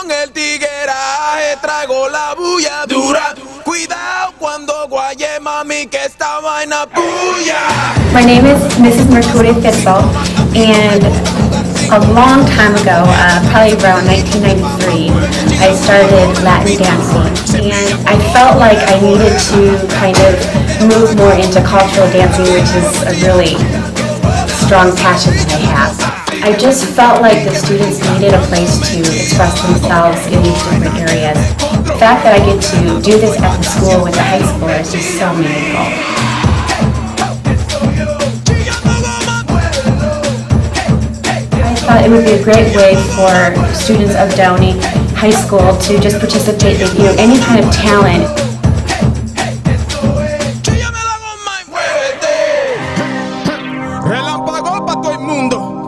con el tigueraje, traigo la bulla dura. Cuidado cuando guaye mami que esta vaina puya. My name is Mrs. Mercury Fitzel, and a long time ago, uh, probably around 1993, I started Latin dancing, and I felt like I needed to kind of move more into cultural dancing, which is a really strong passion that I have. I just felt like the students needed a place to express themselves in these different areas. The fact that I get to do this at the school with the high schoolers is just so meaningful. I thought it would be a great way for students of Downey High School to just participate in you know, any kind of talent.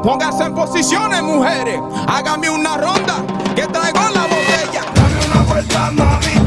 Póngase en posiciones, mujeres. Hágame una ronda que traigo la botella. Dame una vuelta, mami.